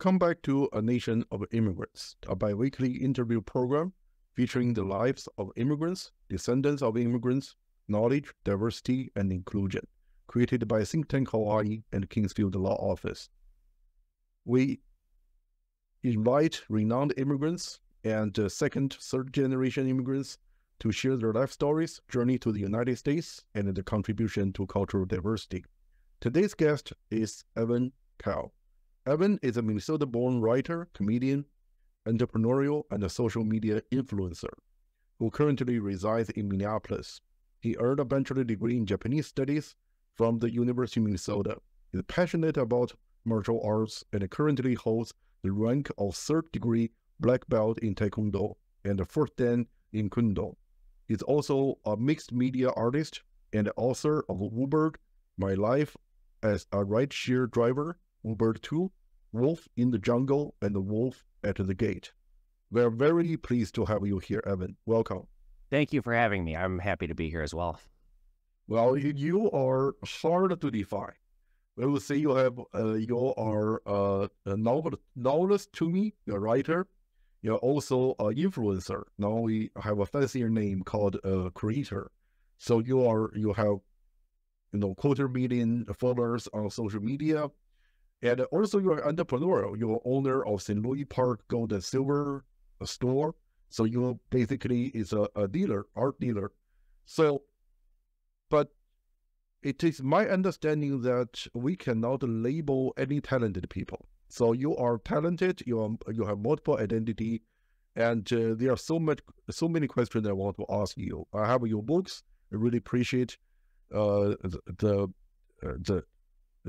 Welcome back to A Nation of Immigrants, a bi-weekly interview program featuring the lives of immigrants, descendants of immigrants, knowledge, diversity, and inclusion, created by ThinkTech Hawaii and Kingsfield Law Office. We invite renowned immigrants and uh, second, third generation immigrants to share their life stories, journey to the United States, and their contribution to cultural diversity. Today's guest is Evan Kail. Evan is a Minnesota born writer, comedian, entrepreneurial, and a social media influencer who currently resides in Minneapolis. He earned a bachelor degree in Japanese studies from the University of Minnesota. He is passionate about martial arts and currently holds the rank of third degree black belt in Taekwondo and first dan in Kendo. He's also a mixed media artist and author of Ubered, My Life as a Rideshare Driver, Ubered 2, Wolf in the Jungle, and the Wolf at the Gate. We're very pleased to have you here, Evan. Welcome. Thank you for having me. I'm happy to be here as well. Well, you are hard to define. I would say you have uh, you are uh, a novel novelist to me, a writer. You're also an influencer. Now we have a fancier name called a creator. So you are you have you know quarter million followers on social media, and also you're an entrepreneur. You're owner of St. Louis Park Gold and Silver store. So you basically is a, a dealer, art dealer. So, but it is my understanding that we cannot label any talented people. So you are talented. You are you have multiple identity, and uh, there are so much so many questions I want to ask you. I have your books. I really appreciate uh, the the, uh, the, the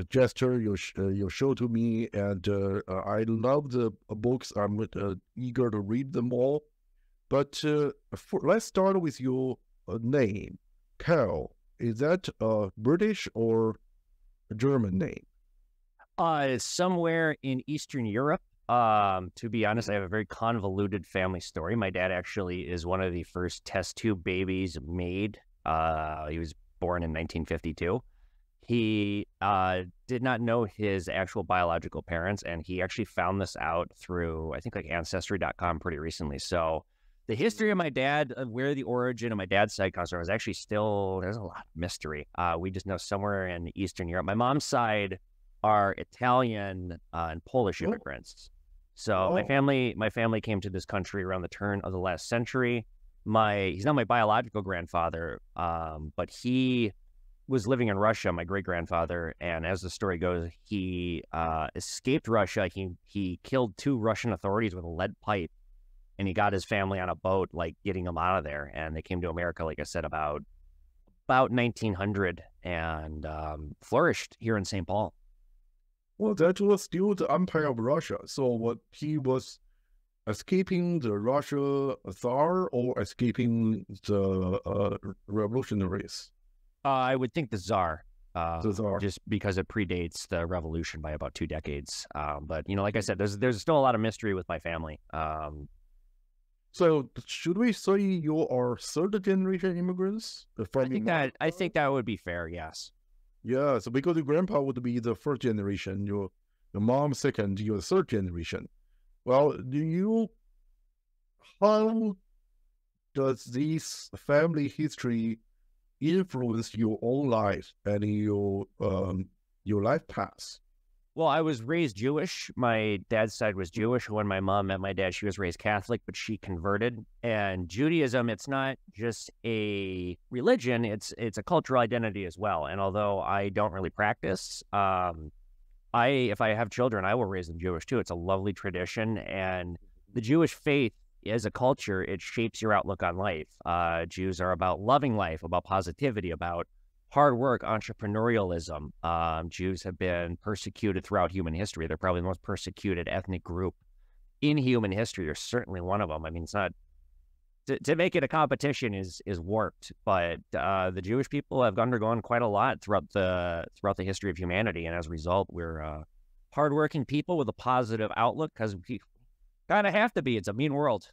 gesture you sh- uh, you show to me, and uh, I love the books. I'm uh, eager to read them all. But for, let's start with your name, Kail is that a British or a German name? Uh, somewhere in Eastern Europe. Um, to be honest, I have a very convoluted family story. My dad actually is one of the first test tube babies made. Uh, he was born in 1952. He uh, did not know his actual biological parents, and he actually found this out through, I think, like Ancestry.com pretty recently. So the history of my dad, of where the origin of my dad's side comes from, is actually still there's a lot of mystery. Uh, we just know somewhere in Eastern Europe. My mom's side are Italian uh, and Polish immigrants. So oh. my family, my family came to this country around the turn of the last century. My he's not my biological grandfather, um, but he was living in Russia, my great grandfather, and as the story goes, he uh, escaped Russia. He he killed two Russian authorities with a lead pipe and he got his family on a boat, like getting them out of there. And they came to America, like I said, about about 1900 and um, flourished here in St. Paul. Well, that was still the Empire of Russia. So what he was escaping the Russia Tsar or escaping the uh, revolutionaries? Uh, I would think the czar. Uh, the Tsar. Just because it predates the revolution by about two decades. Um, but you know, like I said, there's there's still a lot of mystery with my family. Um, so should we say you are third generation immigrants? I think that I think that would be fair. Yes. Yeah. So because your grandpa would be the first generation, your your mom second, your third generation. Well, do you? How does this family history influence your own life and your um, your life path? Well, I was raised Jewish. My dad's side was Jewish. When my mom met my dad, she was raised Catholic, but she converted. And Judaism, it's not just a religion; it's it's a cultural identity as well. And although I don't really practice, um, I if I have children, I will raise them Jewish too. It's a lovely tradition, and the Jewish faith as a culture, it shapes your outlook on life. Uh, Jews are about loving life, about positivity, about hard work, entrepreneurialism. Um, Jews have been persecuted throughout human history. They're probably the most persecuted ethnic group in human history, or certainly one of them. I mean, it's not to, to make it a competition is is warped, but uh, the Jewish people have undergone quite a lot throughout the throughout the history of humanity, and as a result, we're uh, hardworking people with a positive outlook because we kind of have to be. It's a mean world.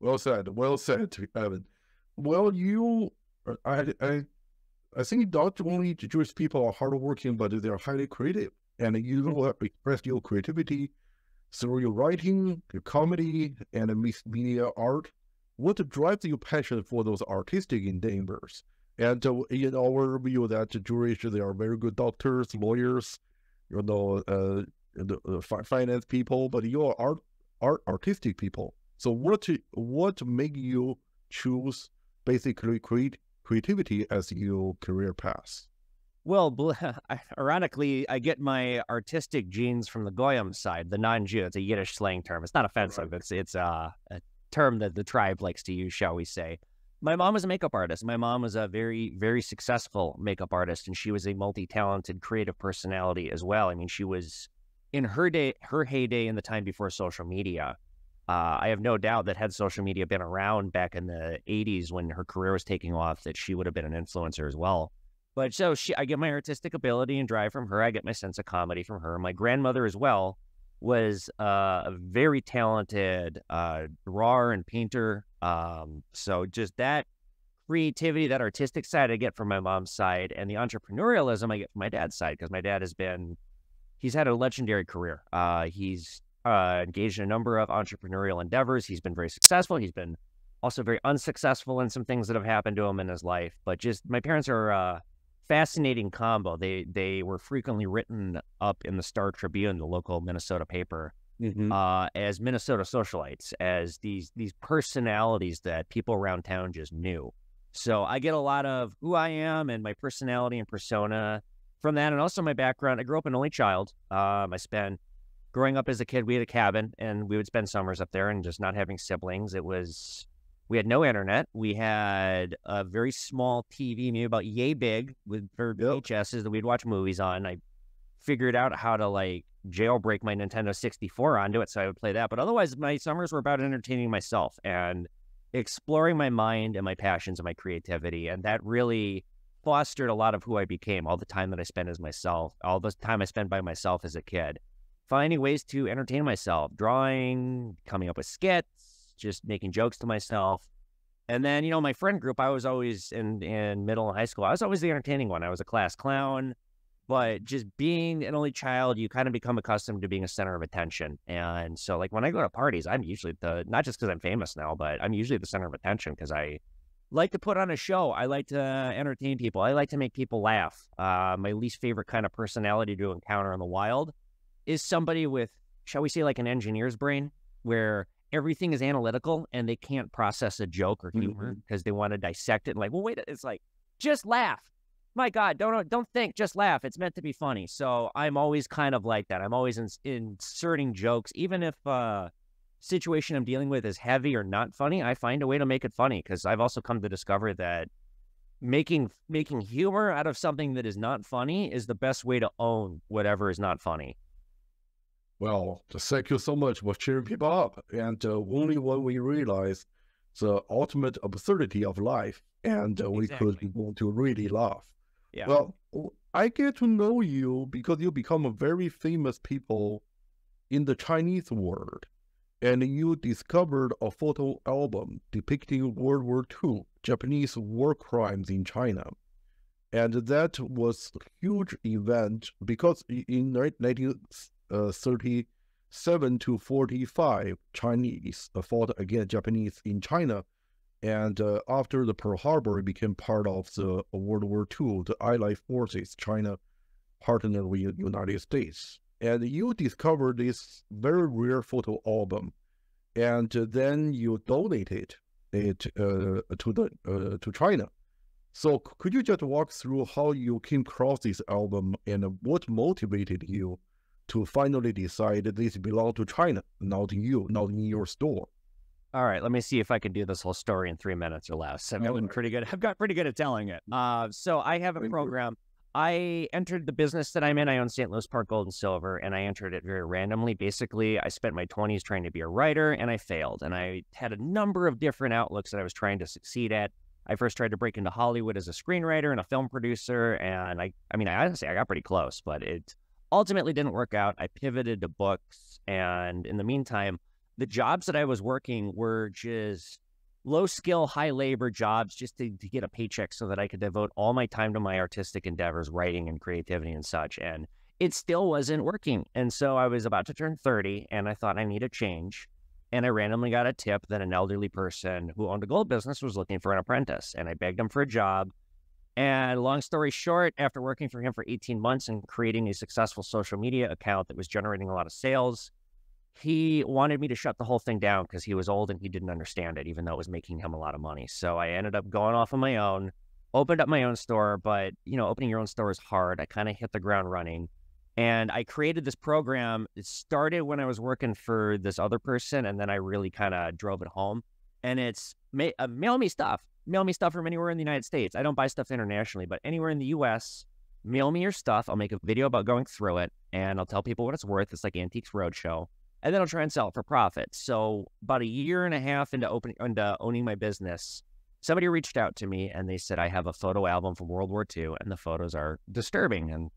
Well said. Well said, Evan. Well, you I, I, I think not only Jewish people are hardworking, but they're highly creative. and you have expressed your creativity through your writing, your comedy, and media art. What drives your passion for those artistic endeavors? And uh, in our view, that the Jewish, they are very good doctors, lawyers, you know, uh, the, uh, finance people, but you are art, art artistic people. So what what make you choose basically create creativity as your career path? Well, ironically, I get my artistic genes from the Goyim side, the non-Jew. It's a Yiddish slang term. It's not offensive. Right. It's it's uh, a term that the tribe likes to use, shall we say. My mom was a makeup artist. My mom was a very, very successful makeup artist, and she was a multi-talented, creative personality as well. I mean, she was in her day, her heyday in the time before social media. Uh, I have no doubt that had social media been around back in the 80s when her career was taking off, that she would have been an influencer as well. But so she, I get my artistic ability and drive from her. I get my sense of comedy from her. My grandmother as well was uh, a very talented uh, drawer and painter. Um, so just that creativity, that artistic side I get from my mom's side, and the entrepreneurialism I get from my dad's side because my dad has been, he's had a legendary career. Uh, he's uh, engaged in a number of entrepreneurial endeavors. He's been very successful. He's been also very unsuccessful in some things that have happened to him in his life. But just my parents are a fascinating combo. They they were frequently written up in the Star Tribune, the local Minnesota paper, mm-hmm. uh, as Minnesota socialites, as these these personalities that people around town just knew. So I get a lot of who I am and my personality and persona from that, and also my background. I grew up an only child. Um, I spent growing up as a kid, we had a cabin and we would spend summers up there and just not having siblings. It was, we had no internet. We had a very small TV, maybe about yay big with for yep. That we'd watch movies on. I figured out how to like jailbreak my Nintendo 64 onto it so I would play that. But otherwise, my summers were about entertaining myself and exploring my mind and my passions and my creativity. And that really fostered a lot of who I became, all the time that I spent as myself, all the time I spent by myself as a kid finding ways to entertain myself, drawing, coming up with skits, just making jokes to myself. And then, you know, my friend group, I was always in, in middle and high school, I was always the entertaining one. I was a class clown, but just being an only child, you kind of become accustomed to being a center of attention. And so, like, when I go to parties, I'm usually the, not just because I'm famous now, but I'm usually the center of attention because I like to put on a show. I like to entertain people. I like to make people laugh. Uh, my least favorite kind of personality to encounter in the wild is somebody with, shall we say, like an engineer's brain, where everything is analytical and they can't process a joke or humor because mm-hmm. they want to dissect it. And like, well, wait, it's like just laugh. My God, don't don't think, just laugh. It's meant to be funny. So I'm always kind of like that. I'm always in, inserting jokes, even if uh situation I'm dealing with is heavy or not funny. I find a way to make it funny because I've also come to discover that making making humor out of something that is not funny is the best way to own whatever is not funny. Well, thank you so much for cheering people up. And uh, only when we realize the ultimate absurdity of life, and uh, we exactly. could begin to really laugh. Yeah. Well, I get to know you because you become a very famous people in the Chinese world, and you discovered a photo album depicting World War II Japanese war crimes in China. And that was a huge event because in 19 uh, 37 to 45 Chinese uh, fought against Japanese in China. And uh, after the Pearl Harbor became part of the World War II, the Allied forces, China partnered with the United States. And you discovered this very rare photo album, and then you donated it uh, to the uh, to China. So could you just walk through how you came across this album and what motivated you to finally decide that this belongs to China, not you, not in your store. All right, let me see if I can do this whole story in three minutes or less. I'm gotten pretty good. I've got pretty good at telling it. Uh, so I have a program. I entered the business that I'm in. I own St. Louis Park Gold and Silver, and I entered it very randomly. Basically, I spent my 20s trying to be a writer, and I failed. And I had a number of different outlooks that I was trying to succeed at. I first tried to break into Hollywood as a screenwriter and a film producer, and I, I mean, I honestly, I got pretty close, but it ultimately didn't work out. I pivoted to books. And in the meantime, the jobs that I was working were just low skill, high labor jobs just to, to get a paycheck so that I could devote all my time to my artistic endeavors, writing and creativity and such. And it still wasn't working. And so I was about to turn 30 and I thought I need a change. And I randomly got a tip that an elderly person who owned a gold business was looking for an apprentice. And I begged him for a job. And long story short, after working for him for 18 months and creating a successful social media account that was generating a lot of sales, he wanted me to shut the whole thing down because he was old and he didn't understand it, even though it was making him a lot of money. So I ended up going off on my own, opened up my own store. But, you know, opening your own store is hard. I kind of hit the ground running. And I created this program. It started when I was working for this other person, and then I really kind of drove it home. And it's ma- uh, mail me stuff, mail me stuff from anywhere in the United States. I don't buy stuff internationally, but anywhere in the US, mail me your stuff. I'll make a video about going through it, and I'll tell people what it's worth. It's like Antiques Roadshow, and then I'll try and sell it for profit. So about a year and a half into opening into owning my business, somebody reached out to me and they said I have a photo album from World War II, and the photos are disturbing and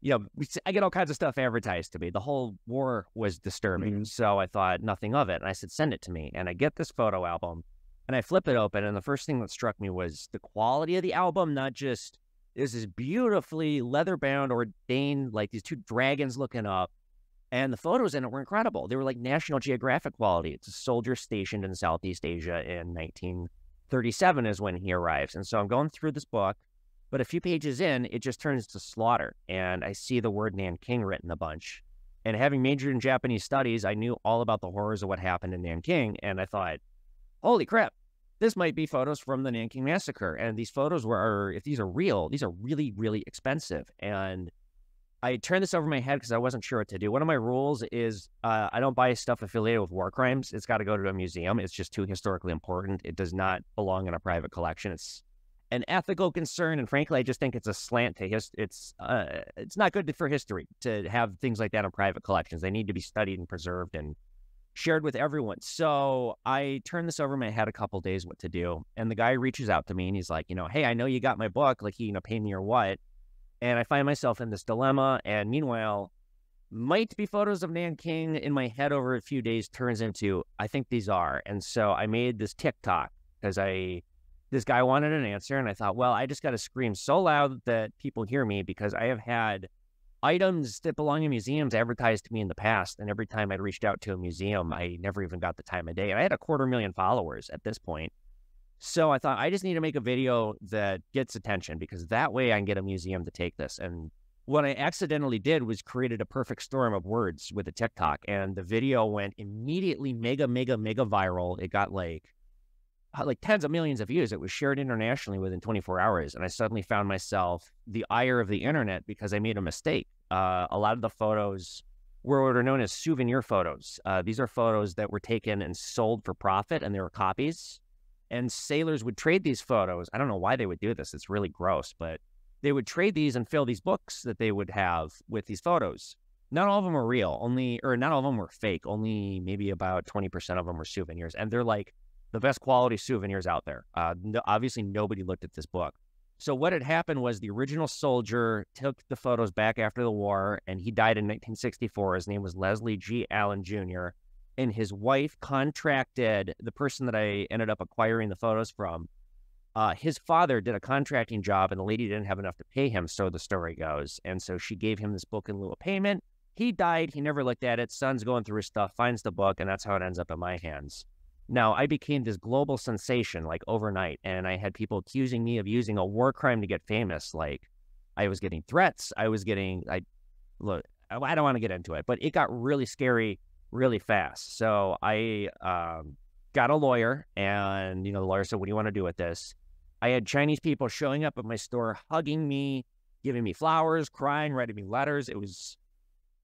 you know, I get all kinds of stuff advertised to me. The whole war was disturbing. Mm-hmm. So I thought nothing of it. And I said, send it to me. And I get this photo album and I flip it open. And the first thing that struck me was the quality of the album, not just this is beautifully leather bound, ordained, like these two dragons looking up. And the photos in it were incredible. They were like National Geographic quality. It's a soldier stationed in Southeast Asia in 1937 is when he arrives. And so I'm going through this book but a few pages in, it just turns to slaughter. And I see the word Nanking written a bunch. And having majored in Japanese studies, I knew all about the horrors of what happened in Nanking. And I thought, holy crap, this might be photos from the Nanking massacre. And these photos were, if these are real, these are really, really expensive. And I turned this over my head because I wasn't sure what to do. One of my rules is uh, I don't buy stuff affiliated with war crimes. It's got to go to a museum. It's just too historically important. It does not belong in a private collection. It's an ethical concern, and frankly, I just think it's a slant to his. It's uh, it's not good for history to have things like that in private collections. They need to be studied and preserved and shared with everyone. So I turned this over my head a couple days what to do, and the guy reaches out to me and he's like, you know, hey, I know you got my book, like you know, pay me or what. And I find myself in this dilemma. And meanwhile, might be photos of Nanking in my head over a few days turns into I think these are. And so I made this TikTok because I this guy wanted an answer, and I thought, well, I just got to scream so loud that people hear me because I have had items that belong in museums advertised to me in the past, and every time I'd reached out to a museum, I never even got the time of day. And I had a quarter million followers at this point. So I thought I just need to make a video that gets attention because that way I can get a museum to take this. And what I accidentally did was created a perfect storm of words with a TikTok, and the video went immediately mega, mega, mega viral. It got like like tens of millions of views. It was shared internationally within 24 hours. And I suddenly found myself the ire of the internet because I made a mistake. Uh, a lot of the photos were what are known as souvenir photos. Uh, these are photos that were taken and sold for profit, and they were copies. And sailors would trade these photos. I don't know why they would do this. It's really gross, but they would trade these and fill these books that they would have with these photos. Not all of them were real, only, or not all of them were fake. Only maybe about 20% of them were souvenirs. And they're like the best quality souvenirs out there. Uh, no, obviously, nobody looked at this book. So what had happened was the original soldier took the photos back after the war, and he died in 1964. His name was Leslie G. Allen Jr. And his wife contracted the person that I ended up acquiring the photos from. Uh, his father did a contracting job, and the lady didn't have enough to pay him, so the story goes. And so she gave him this book in lieu of payment. He died. He never looked at it. Son's going through his stuff, finds the book, and that's how it ends up in my hands. Now, I became this global sensation like overnight, and I had people accusing me of using a war crime to get famous. Like, I was getting threats. I was getting, I look, I don't want to get into it, but it got really scary really fast. So I um, got a lawyer, and, you know, the lawyer said, What do you want to do with this? I had Chinese people showing up at my store, hugging me, giving me flowers, crying, writing me letters. It was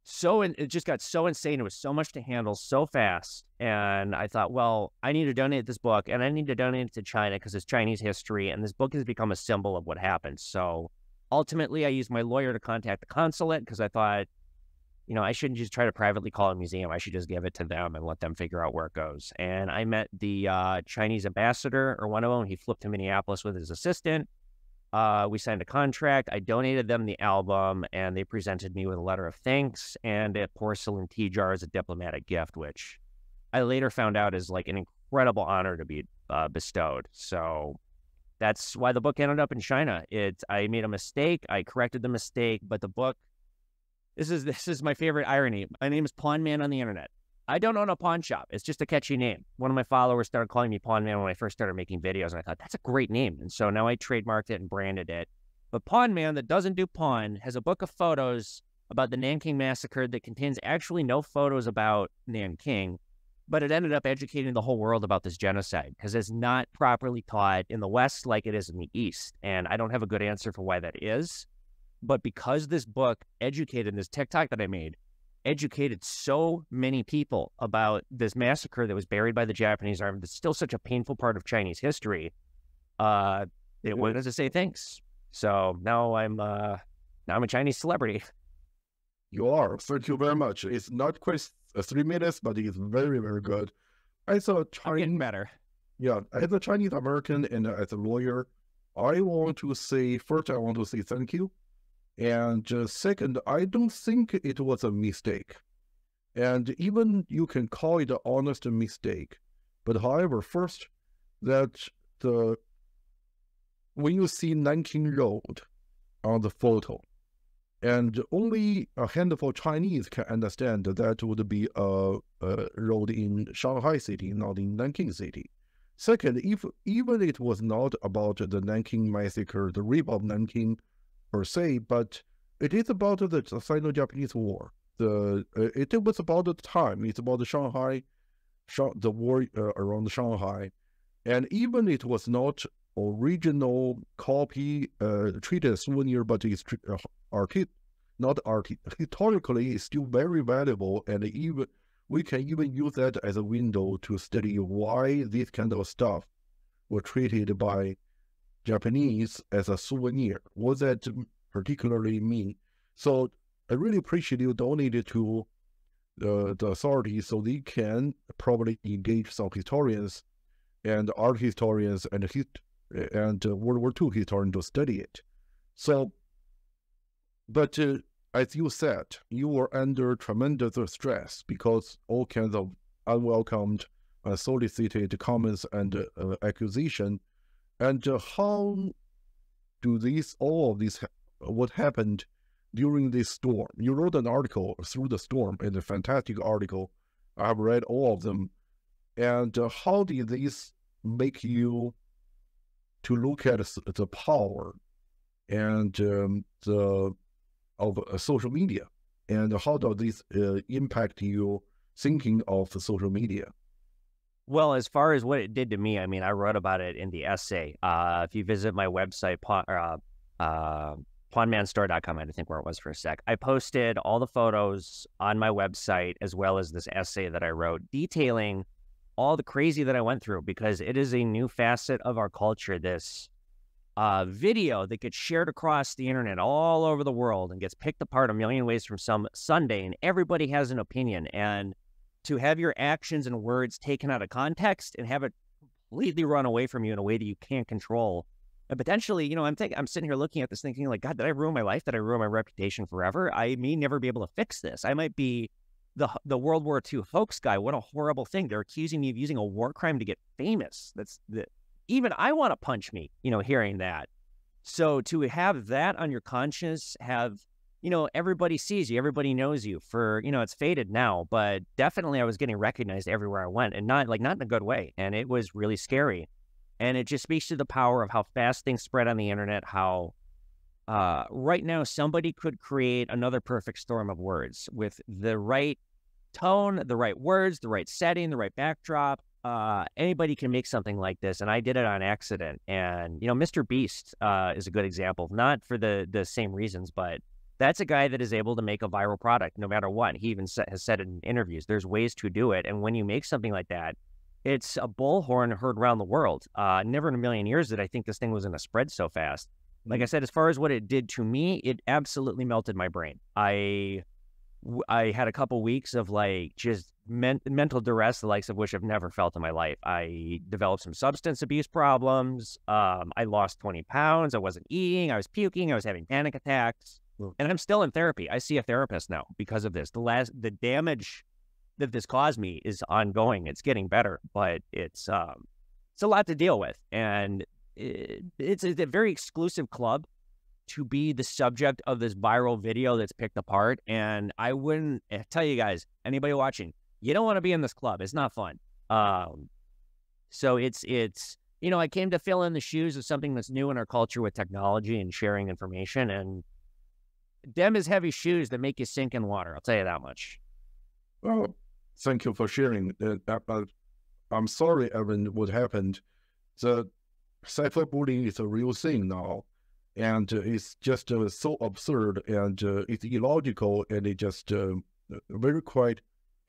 so, it just got so insane. It was so much to handle so fast. And I thought, well, I need to donate this book and I need to donate it to China because it's Chinese history. And this book has become a symbol of what happened. So ultimately, I used my lawyer to contact the consulate because I thought, you know, I shouldn't just try to privately call a museum. I should just give it to them and let them figure out where it goes. And I met the uh, Chinese ambassador or one of them. He flipped to Minneapolis with his assistant. Uh, we signed a contract. I donated them the album, and they presented me with a letter of thanks and a porcelain tea jar as a diplomatic gift, which I later found out is like an incredible honor to be uh, bestowed. So that's why the book ended up in China. It I made a mistake. I corrected the mistake, but the book this is this is my favorite irony. My name is Pawn Man on the internet. I don't own a pawn shop. It's just a catchy name. One of my followers started calling me Pawn Man when I first started making videos, and I thought that's a great name. And so now I trademarked it and branded it. But Pawn Man that doesn't do pawn has a book of photos about the Nanking massacre that contains actually no photos about Nanking, but it ended up educating the whole world about this genocide because it's not properly taught in the West like it is in the East. And I don't have a good answer for why that is. But because this book educated this TikTok that I made, educated so many people about this massacre that was buried by the Japanese army that's still such a painful part of Chinese history, uh, it wanted to say thanks. So now I'm uh, now I'm a Chinese celebrity. You are. Thank you very much. It's not quite three minutes, but it's very, very good. As a Chinese, better. Yeah, as a Chinese American and as a lawyer, I want to say first, I want to say thank you, and uh, second, I don't think it was a mistake, and even you can call it an honest mistake. But however, first, that the when you see Nanking Road on the photo, and only a handful of Chinese can understand that that would be a, a, road in Shanghai city, not in Nanking city. Second, if even it was not about the Nanking massacre, the rape of Nanking per se, but it is about the Sino-Japanese War. The uh, it was about the time. It's about the Shanghai, the war uh, around Shanghai, and even it was not original copy uh, treated souvenir, but it's uh, archi- not archi- historically it's still very valuable, and even we can even use that as a window to study why this kind of stuff were treated by Japanese as a souvenir. What that particularly mean? So I really appreciate you donated to the, the authorities so they can probably engage some historians and art historians and hist- and uh, World War II historians to study it. So, but uh, as you said, you were under tremendous stress because all kinds of unwelcomed, unsolicited comments and uh, accusation. And uh, how do these all of these what happened during this storm? You wrote an article through the storm, and a fantastic article. I've read all of them. And uh, how did these make you to look at the power and um, the of uh, social media and how does this uh, impact your thinking of the social media well as far as what it did to me i mean i wrote about it in the essay uh, if you visit my website uh, uh, pawnmanstore.com i think where it was for a sec i posted all the photos on my website as well as this essay that i wrote detailing all the crazy that I went through because it is a new facet of our culture. This uh, video that gets shared across the internet all over the world and gets picked apart a million ways from some Sunday, and everybody has an opinion. And to have your actions and words taken out of context and have it completely run away from you in a way that you can't control. And potentially, you know, I'm thinking, I'm sitting here looking at this thinking, like, God, did I ruin my life? Did I ruin my reputation forever? I may never be able to fix this. I might be the the World War II hoax guy. What a horrible thing! They're accusing me of using a war crime to get famous. That's the even I want to punch me. You know, hearing that. So to have that on your conscience, have you know everybody sees you, everybody knows you. For you know, it's faded now, but definitely I was getting recognized everywhere I went, and not like not in a good way. And it was really scary. And it just speaks to the power of how fast things spread on the internet, how uh, right now somebody could create another perfect storm of words with the right tone, the right words, the right setting, the right backdrop. Uh, anybody can make something like this, and I did it on accident. And you know, Mr. Beast uh, is a good example, not for the the same reasons, but that's a guy that is able to make a viral product no matter what. He even has said in interviews, there's ways to do it, and when you make something like that, it's a bullhorn heard around the world. Uh, never in a million years did I think this thing was going to spread so fast. Like I said, as far as what it did to me, it absolutely melted my brain. I I had a couple weeks of like just men- mental duress, the likes of which I've never felt in my life. I developed some substance abuse problems. Um, I lost 20 pounds. I wasn't eating. I was puking. I was having panic attacks. And I'm still in therapy. I see a therapist now because of this. The last, the damage that this caused me is ongoing. It's getting better, but it's um, it's a lot to deal with, and it, it's a, very exclusive club to be the subject of this viral video that's picked apart. And I wouldn't I tell you guys, anybody watching, you don't want to be in this club. It's not fun. Um, so it's it's you know, I came to fill in the shoes of something that's new in our culture with technology and sharing information. And them is heavy shoes that make you sink in water. I'll tell you that much. Well, thank you for sharing. Uh, uh, I'm sorry, Evan, what happened. The cyberbullying is a real thing now, and uh, it's just uh, so absurd and uh, it's illogical, and it just uh, very quite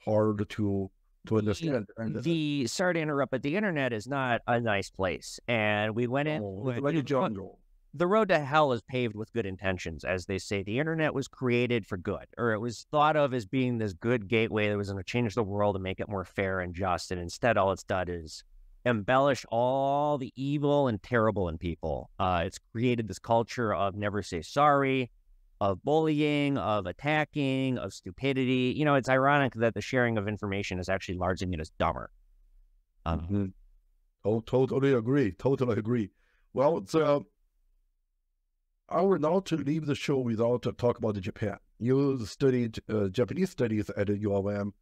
hard to to understand. The, the sorry to interrupt, but the internet is not a nice place, and we went in. Oh, like a jungle the road to hell is paved with good intentions. As they say, the internet was created for good, or it was thought of as being this good gateway that was going to change the world and make it more fair and just. And instead, all it's done is embellish all the evil and terrible in people. Uh, it's created this culture of never say sorry, of bullying, of attacking, of stupidity. You know, it's ironic that the sharing of information is actually largely made us dumber. Um, mm-hmm. Oh, totally agree. Totally agree. Well, so I will not leave the show without talk about Japan. You studied uh, Japanese studies at ULM,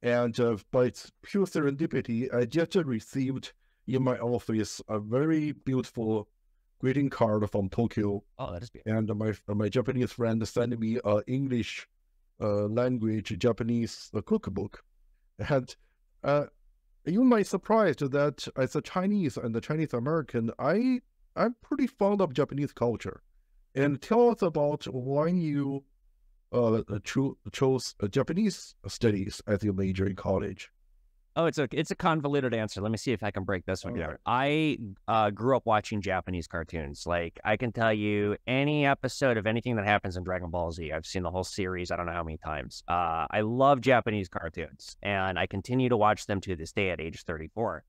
and uh, by pure serendipity, I just received in my office a very beautiful greeting card from Tokyo. Oh, that is beautiful. And my my Japanese friend sent me an English uh, language Japanese uh, cookbook, and uh, you might be surprised that as a Chinese and a Chinese American, I I'm pretty fond of Japanese culture. And tell us about why you uh, cho- chose uh, Japanese studies as your major in college. Oh, it's a it's a convoluted answer. Let me see if I can break this one down. I uh, grew up watching Japanese cartoons. Like I can tell you any episode of anything that happens in Dragon Ball Z. I've seen the whole series. I don't know how many times. Uh, I love Japanese cartoons, and I continue to watch them to this day at age 34.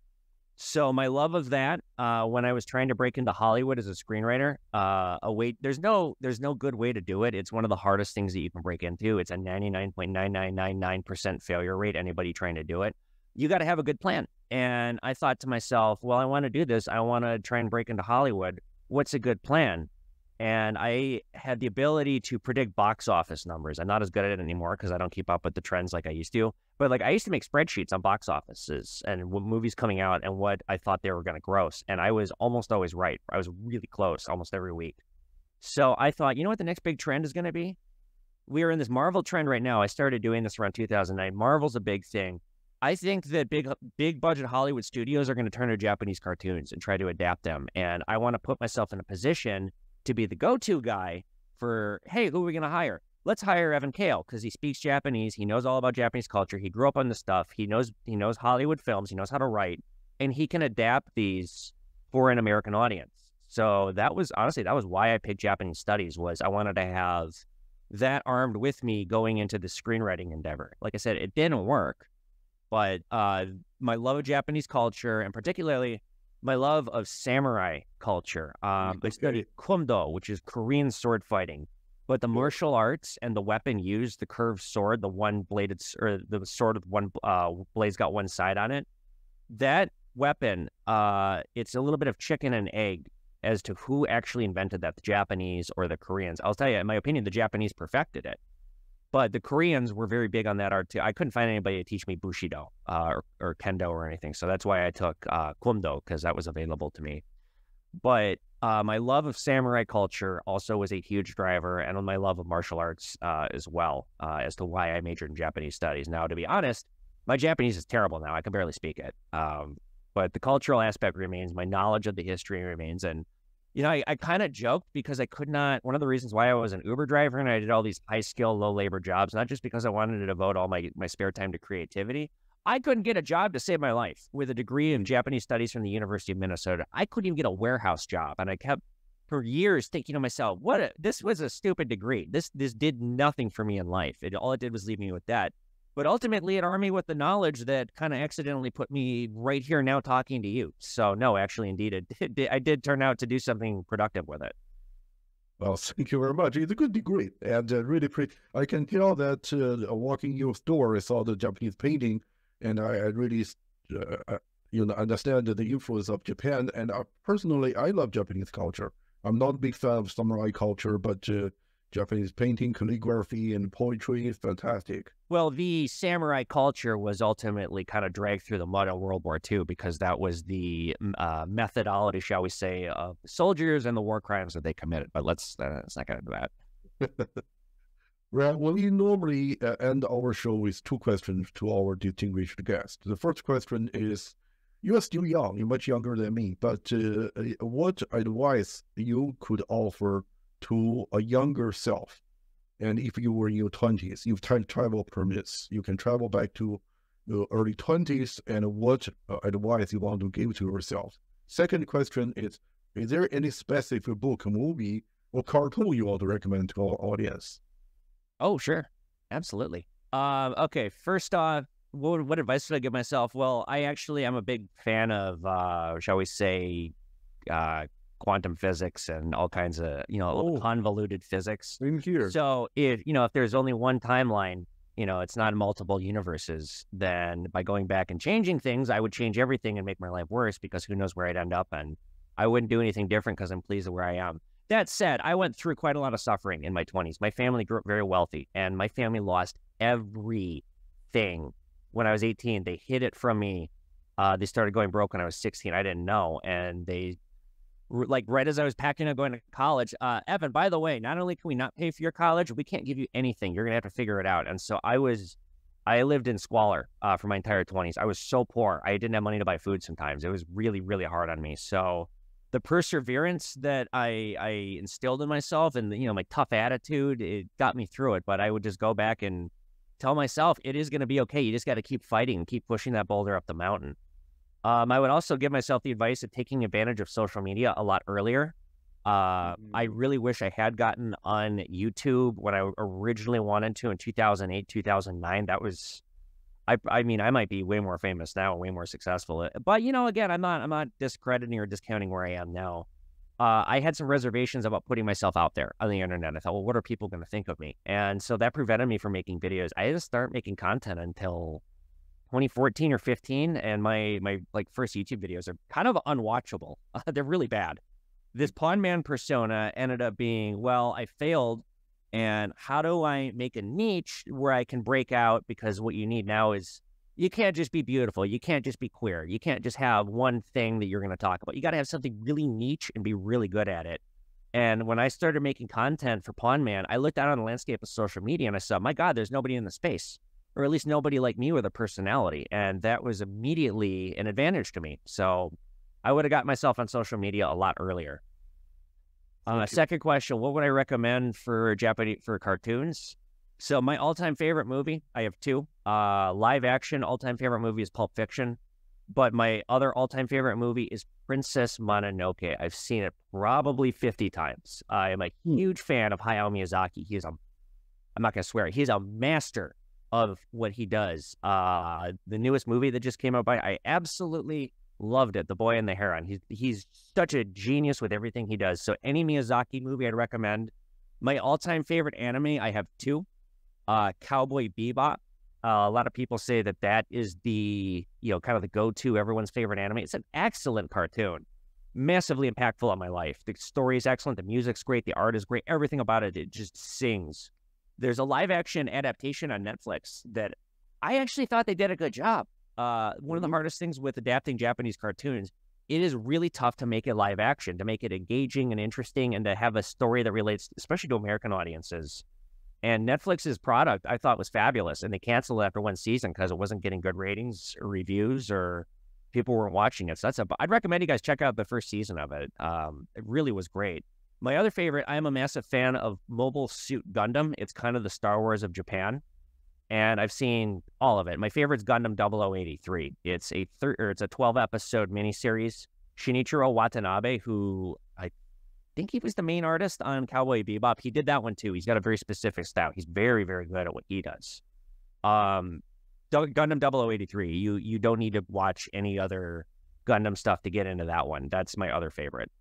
So my love of that, uh, when I was trying to break into Hollywood as a screenwriter, uh, a way there's no there's no good way to do it. It's one of the hardest things that you can break into. It's a 99.9999% failure rate. Anybody trying to do it, you got to have a good plan. And I thought to myself, well, I want to do this. I want to try and break into Hollywood. What's a good plan? And I had the ability to predict box office numbers. I'm not as good at it anymore because I don't keep up with the trends like I used to. But like I used to make spreadsheets on box offices and what movies coming out and what I thought they were going to gross, and I was almost always right. I was really close almost every week. So I thought, you know what, the next big trend is going to be. We are in this Marvel trend right now. I started doing this around 2009. Marvel's a big thing. I think that big big budget Hollywood studios are going to turn to Japanese cartoons and try to adapt them. And I want to put myself in a position to be the go-to guy for, hey, who are we going to hire? Let's hire Evan Kail because he speaks Japanese. He knows all about Japanese culture. He grew up on the stuff. He knows he knows Hollywood films. He knows how to write, and he can adapt these for an American audience. So that was honestly that was why I picked Japanese studies. Was I wanted to have that armed with me going into the screenwriting endeavor. Like I said, it didn't work, but uh, my love of Japanese culture and particularly my love of samurai culture. Um, I studied Kumdo, which is Korean sword fighting. But the martial arts and the weapon used, the curved sword, the one bladed or the sword with one uh, blade's got one side on it. That weapon, uh, it's a little bit of chicken and egg as to who actually invented that, the Japanese or the Koreans. I'll tell you, in my opinion, the Japanese perfected it. But the Koreans were very big on that art too. I couldn't find anybody to teach me Bushido uh, or, or, Kendo or anything. So that's why I took uh, Kumdo because that was available to me. But uh, my love of samurai culture also was a huge driver, and my love of martial arts uh, as well, uh, as to why I majored in Japanese studies. Now, to be honest, my Japanese is terrible now. I can barely speak it. Um, but the cultural aspect remains, my knowledge of the history remains, and you know, I, I kind of joked because I could not. One of the reasons why I was an Uber driver and I did all these high skill, low labor jobs, not just because I wanted to devote all my, my spare time to creativity. I couldn't get a job to save my life with a degree in Japanese studies from the University of Minnesota. I couldn't even get a warehouse job. And I kept for years thinking to myself, what a, this was a stupid degree. This this did nothing for me in life. It all it did was leave me with that. But ultimately, it armed me with the knowledge that kind of accidentally put me right here now talking to you. So, no, actually, indeed, it did, I did turn out to do something productive with it. Well, thank you very much. It's a good degree, and uh, really pretty. I can tell that uh, walking your store, I saw the Japanese painting, and I, I really, uh, uh you know, understand the influence of Japan. And uh, personally, I love Japanese culture. I'm not a big fan of samurai culture, but uh, Japanese painting, calligraphy, and poetry is fantastic. Well, the samurai culture was ultimately kind of dragged through the mud in World War II because that was the uh, methodology, shall we say, of soldiers and the war crimes that they committed. But let's uh, let's not get into that. well, we normally uh, end our show with two questions to our distinguished guest. The first question is you are still young, you're much younger than me, but uh, what advice you could offer to a younger self? And if you were in your 20s, you've time travel permits, you can travel back to the early 20s, and what advice you want to give to yourself? Second question is Is there any specific book, movie, or cartoon you want to recommend to our audience? Oh, sure. Absolutely. Uh, okay, first off, what, what advice should I give myself? Well, I actually am a big fan of, uh, shall we say, uh, quantum physics and all kinds of you know oh. convoluted physics. In here. So if you know if there's only one timeline, you know it's not multiple universes. Then by going back and changing things, I would change everything and make my life worse because who knows where I'd end up, and I wouldn't do anything different because I'm pleased with where I am. That said, I went through quite a lot of suffering in my 20s. My family grew up very wealthy, and my family lost everything when I was 18. They hid it from me. Uh, they started going broke when I was 16. I didn't know, and they like right as I was packing up going to college, uh, Evan, by the way, not only can we not pay for your college, we can't give you anything. You're gonna have to figure it out. And so I was, I lived in squalor uh, for my entire 20s. I was so poor. I didn't have money to buy food sometimes. It was really, really hard on me. So the perseverance that I I instilled in myself and you know my tough attitude, it got me through it. But I would just go back and tell myself it is going to be okay. You just got to keep fighting and keep pushing that boulder up the mountain. Um, I would also give myself the advice of taking advantage of social media a lot earlier. Uh, mm-hmm. I really wish I had gotten on YouTube when I originally wanted to in 2008, 2009. That was, I, I mean, I might be way more famous now, way more successful. Uh, but you know, again, I'm not, I'm not discrediting or discounting where I am now. Uh, I had some reservations about putting myself out there on the internet. I thought, well, what are people going to think of me? And so that prevented me from making videos. I didn't start making content until 2014 or 15 and my my like first youtube videos are kind of unwatchable. They're really bad. This pawn man persona ended up being well i failed and how do i make a niche where i can break out? Because what you need now is you can't just be beautiful. You can't just be queer. You can't just have one thing that you're going to talk about. You got to have something really niche and be really good at it. And when i started making content for pawn man i looked out on the landscape of social media and i saw my god there's nobody in the space or at least nobody like me with a personality. And that was immediately an advantage to me. So I would have got myself on social media a lot earlier. Uh, second question: What would I recommend for Japanese for cartoons? So my all-time favorite movie, I have two. Uh, live action all-time favorite movie is Pulp Fiction, but my other all-time favorite movie is Princess Mononoke. I've seen it probably fifty times. I am a hmm. huge fan of Hayao Miyazaki. He's a, I'm not gonna swear, he's a master of what he does. Uh, the newest movie that just came out by, I absolutely loved it. The Boy and the Heron. He's he's such a genius with everything he does. So any Miyazaki movie I'd recommend. My all-time favorite anime, I have two. Uh, Cowboy Bebop. Uh, a lot of people say that that is the you know kind of the go-to everyone's favorite anime. It's an excellent cartoon, massively impactful on my life. The story is excellent, the music's great, the art is great, everything about it it just sings there's a live action adaptation on Netflix that I actually thought they did a good job. Uh, one of the mm-hmm. hardest things with adapting Japanese cartoons, it is really tough to make it live action, to make it engaging and interesting, and to have a story that relates, especially to American audiences. And Netflix's product, I thought, was fabulous, and they canceled it after one season because it wasn't getting good ratings or reviews, or people weren't watching it. So that's a. I'd recommend you guys check out the first season of it. Um, it really was great. My other favorite, I am a massive fan of Mobile Suit Gundam. It's kind of the Star Wars of Japan. And I've seen all of it. My favorite is Gundam 0083. It's a thir- or it's a 12 episode miniseries. Shinichiro Watanabe, who I think he was the main artist on Cowboy Bebop, he did that one too. He's got a very specific style. He's very, very good at what he does. Um, Gundam 0083. You you don't need to watch any other Gundam stuff to get into that one. That's my other favorite.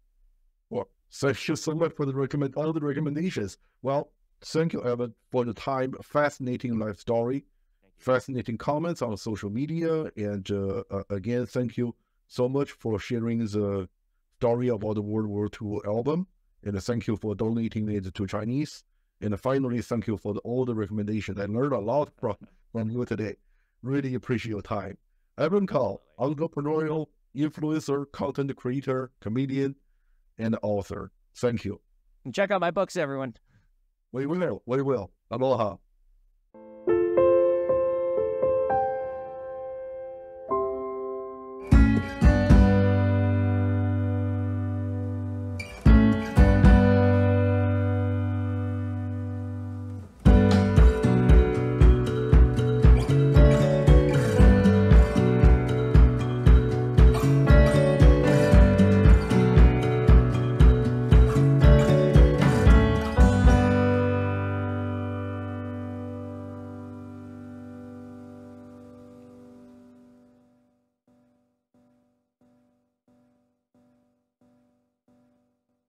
Thank you so much for the recommend all the recommendations. Well, thank you, Evan, for the time. Fascinating life story, fascinating comments on social media, and uh, uh, again, thank you so much for sharing the story about the World War II album, and thank you for donating it to Chinese. And finally, thank you for the, all the recommendations. I learned a lot from, from you today. Really appreciate your time. Evan Kail, entrepreneurial, influencer, content creator, comedian, and author. Thank you. And check out my books, everyone. We will. We will. Aloha.